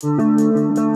Música